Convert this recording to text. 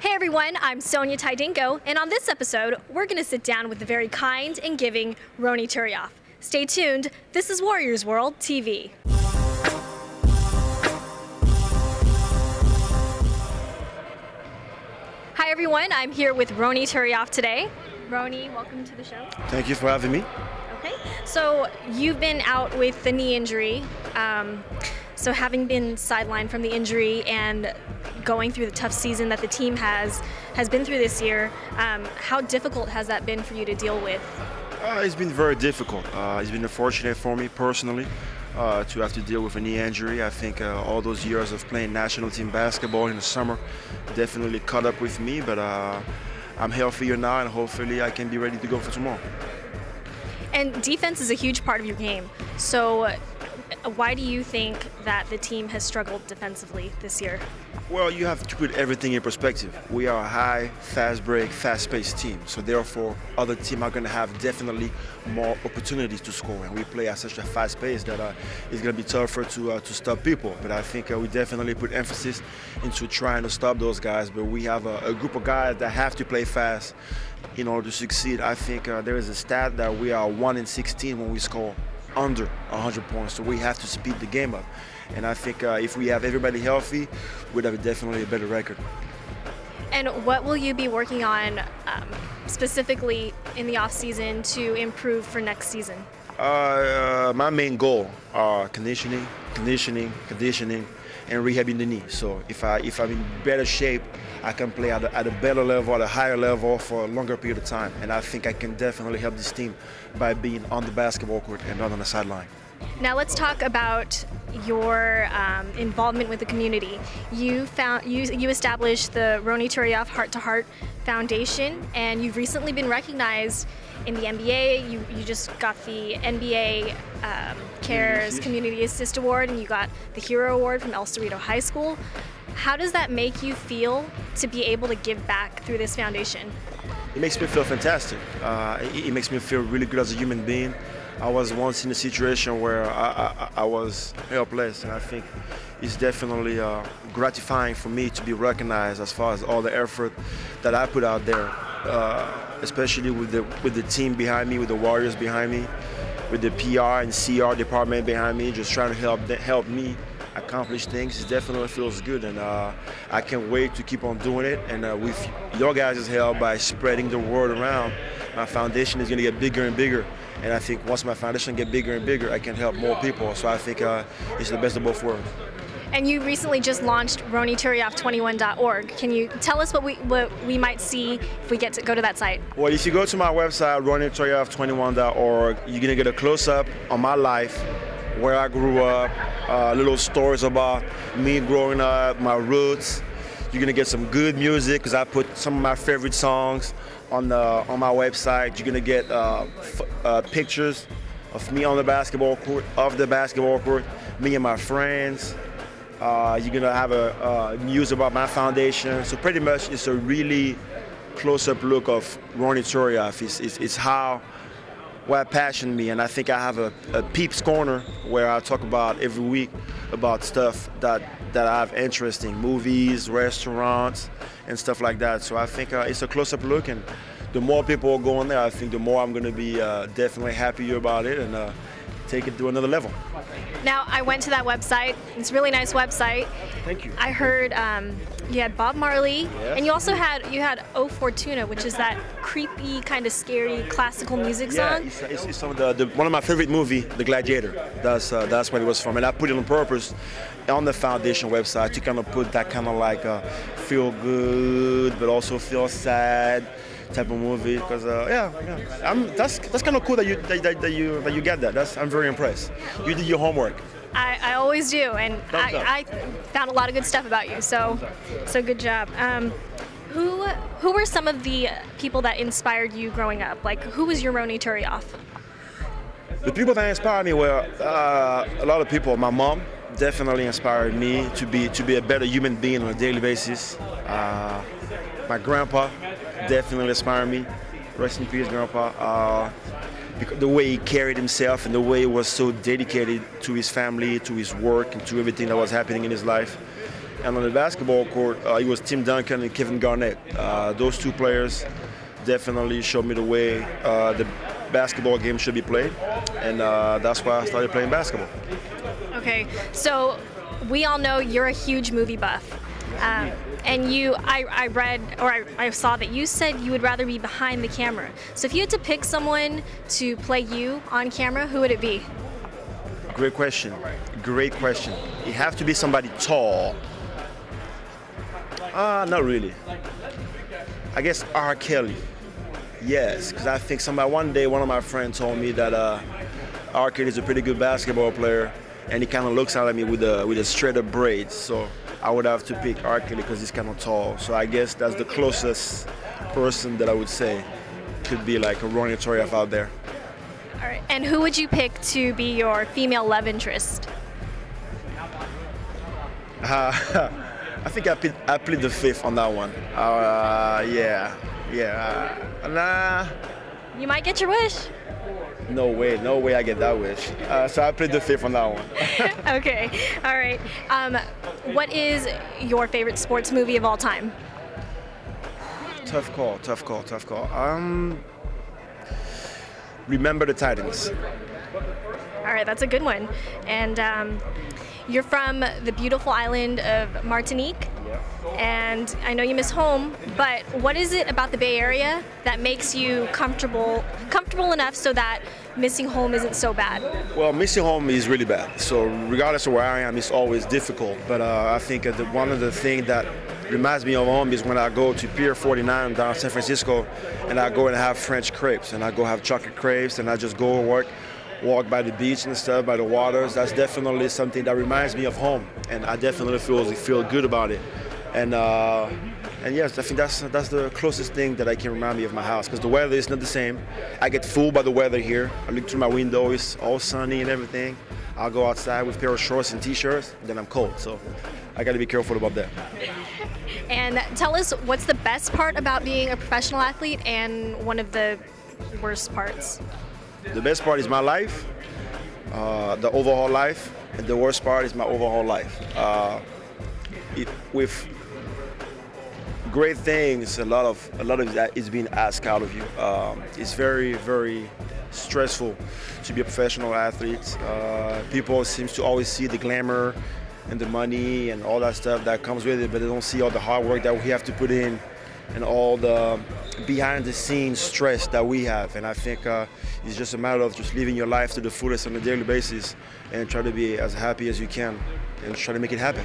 Hey everyone, I'm Sonia Tydingco, and on this episode, we're going to sit down with the very kind and giving Ronny Turiaf. Stay tuned, this is Warriors World TV. Hi everyone, I'm here with Ronny Turiaf today. Ronny, welcome to the show. Thank you for having me. Okay, so you've been out with the knee injury. Um, so having been sidelined from the injury and going through the tough season that the team has has been through this year, um, how difficult has that been for you to deal with? Uh, it's been very difficult. Uh, it's been unfortunate for me personally uh, to have to deal with a knee injury. I think uh, all those years of playing national team basketball in the summer definitely caught up with me, but uh, I'm healthier now and hopefully I can be ready to go for tomorrow. And defense is a huge part of your game. So why do you think that the team has struggled defensively this year? Well, you have to put everything in perspective. We are a high, fast break, fast paced team. So, therefore, other teams are going to have definitely more opportunities to score. And we play at such a fast pace that uh, it's going to be tougher to, uh, to stop people. But I think uh, we definitely put emphasis into trying to stop those guys. But we have a, a group of guys that have to play fast in order to succeed. I think uh, there is a stat that we are 1 in 16 when we score under 100 points. So we have to speed the game up. And I think uh, if we have everybody healthy, we'd have definitely a better record. And what will you be working on um, specifically in the off season to improve for next season? Uh, uh, my main goal are conditioning, conditioning, conditioning, and rehabbing the knee. So if I if I'm in better shape, I can play at a, at a better level, at a higher level for a longer period of time. And I think I can definitely help this team by being on the basketball court and not on the sideline. Now let's talk about your um, involvement with the community. You found you you established the Ronny Turiaf Heart to Heart Foundation, and you've recently been recognized in the NBA. You you just got the NBA um, Cares Community Assist Award, and you got the Hero Award from El Cerrito High School. How does that make you feel to be able to give back through this foundation? It makes me feel fantastic. Uh, it, it makes me feel really good as a human being. I was once in a situation where I, I, I was helpless, and I think it's definitely uh, gratifying for me to be recognized as far as all the effort that I put out there, uh, especially with the with the team behind me, with the Warriors behind me, with the PR and CR department behind me, just trying to help help me accomplish things. It definitely feels good, and uh, I can't wait to keep on doing it. And uh, with your guys' help by spreading the word around, my foundation is going to get bigger and bigger. And I think once my foundation get bigger and bigger, I can help more people. So I think uh, it's the best of both worlds. And you recently just launched RonnyTuriaf21.org. Can you tell us what we what we might see if we get to go to that site? Well, if you go to my website, RonnyTuriaf21.org, you're gonna get a close up on my life, where I grew up, uh, little stories about me growing up, my roots. You're gonna get some good music because I put some of my favorite songs on the on my website. You're gonna get uh, uh, pictures of me on the basketball court, of the basketball court, me and my friends. Uh, you're gonna have a news about my foundation. So pretty much, it's a really close-up look of Ronny Turiaf. It's, it's, it's how what passion me, and I think I have a, a peeps corner where I talk about every week about stuff that that I have interest in, movies, restaurants, and stuff like that. So I think uh, it's a close-up look, and the more people go in there, I think the more I'm going to be uh, definitely happier about it and uh, take it to another level. Now I went to that website. It's a really nice website. Thank you. I heard um, you had Bob Marley, Yes. and you also had you had O Fortuna, which is that creepy kind of scary classical music Yeah, song. it's, it's, it's some of the, the, one of my favorite movie, The Gladiator. That's uh, that's what it was from, and I put it on purpose on the foundation website to kind of put that kind of like uh, feel good, but also feel sad type of movie. Because uh, yeah, yeah, I'm, that's that's kind of cool that you that, that, that you that you get that. That's I'm very impressed. You did your homework. I, I always do, and I, I found a lot of good stuff about you. So, so good job. Um, who who were some of the people that inspired you growing up? Like, who was your Ronny Turiaf? The people that inspired me were uh, a lot of people. My mom definitely inspired me to be to be a better human being on a daily basis. Uh, my grandpa definitely inspired me. Rest in peace, grandpa. Uh, the way he carried himself and the way he was so dedicated to his family, to his work, and to everything that was happening in his life. And on the basketball court, uh, it was Tim Duncan and Kevin Garnett. Uh, those two players definitely showed me the way uh, the basketball game should be played, and uh, that's why I started playing basketball. Okay, so we all know you're a huge movie buff. Um, and you, I, I read or I, I saw that you said you would rather be behind the camera. So if you had to pick someone to play you on camera, who would it be? Great question. Great question. You have to be somebody tall. Ah, uh, not really. I guess R. Kelly. Yes, because I think somebody one day one of my friends told me that uh, R. Kelly is a pretty good basketball player, and he kind of looks out at me with a with a straight up braids. So I would have to pick. Kelly because he's kind of tall. So I guess that's the closest person that I would say could be like a Ronny Turiaf out there. All right. And who would you pick to be your female love interest? Uh, I think I, played, I played the fifth on that one. Uh, yeah, yeah. Uh, nah. You might get your wish. No way, no way I get that wish. Uh, so I played the fifth on that one. okay, all right. Um, what is your favorite sports movie of all time? Tough call, tough call, tough call. Um, remember the Titans. All right, that's a good one. And um, you're from the beautiful island of Martinique and I know you miss home, but what is it about the Bay Area that makes you comfortable comfortable enough so that missing home isn't so bad? Well, missing home is really bad. So regardless of where I am, it's always difficult. But uh, I think that one of the things that reminds me of home is when I go to Pier 49 down in San Francisco, and I go and have French crepes, and I go have chocolate crepes, and I just go and work walk by the beach and stuff, by the waters. That's definitely something that reminds me of home, and I definitely feel feel good about it and uh, and yes, I think that's that's the closest thing that I can remind me of my house because the weather is not the same. I get fooled by the weather here. I look through my window; it's all sunny and everything. I'll go outside with a pair of shorts and t-shirts, then I'm cold. So I got to be careful about that. And tell us what's the best part about being a professional athlete and one of the worst parts. The best part is my life, uh, the overall life, and the worst part is my overall life. Uh, it, with great things. A lot of a lot of that is being asked out of you. Um, it's very very stressful to be a professional athlete. Uh, people seem to always see the glamour and the money and all that stuff that comes with it, but they don't see all the hard work that we have to put in and all the behind the scenes stress that we have. And I think uh, it's just a matter of just living your life to the fullest on a daily basis and try to be as happy as you can and try to make it happen.